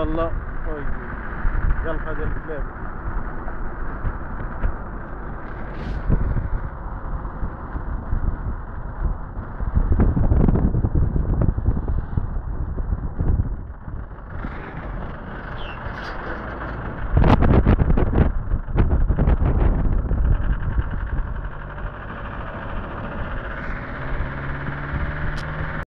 إذا ضل ديال الكلاب